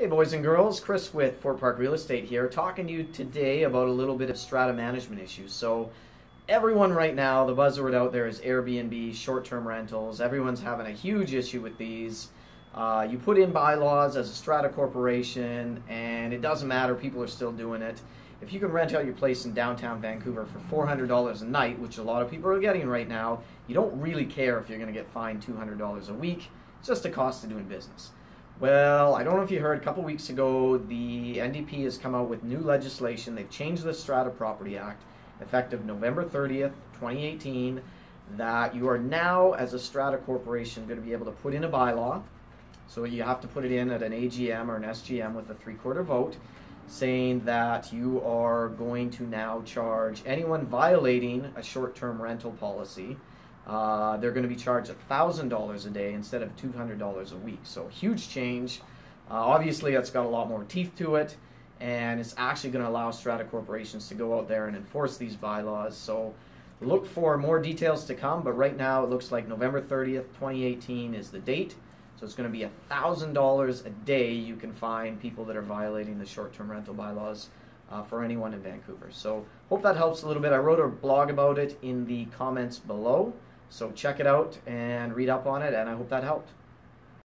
Hey boys and girls, Chris with Fort Park Real Estate here, talking to you today about a little bit of strata management issues. So everyone right now, the buzzword out there is Airbnb, short-term rentals. Everyone's having a huge issue with these. Uh, you put in bylaws as a strata corporation and it doesn't matter, people are still doing it. If you can rent out your place in downtown Vancouver for $400 a night, which a lot of people are getting right now, you don't really care if you're going to get fined $200 a week. It's just a cost of doing business. Well, I don't know if you heard, a couple weeks ago, the NDP has come out with new legislation. They've changed the Strata Property Act, effective November 30th, 2018, that you are now, as a strata corporation, going to be able to put in a bylaw. So you have to put it in at an AGM or an SGM with a three quarter vote, saying that you are going to now charge anyone violating a short term rental policy uh, they're going to be charged $1,000 a day instead of $200 a week. So, huge change. Uh, obviously, that's got a lot more teeth to it, and it's actually going to allow strata corporations to go out there and enforce these bylaws. So, look for more details to come, but right now it looks like November 30th, 2018 is the date. So, it's going to be $1,000 a day you can find people that are violating the short term rental bylaws. Uh, for anyone in Vancouver. So, hope that helps a little bit. I wrote a blog about it in the comments below. So check it out and read up on it, and I hope that helped.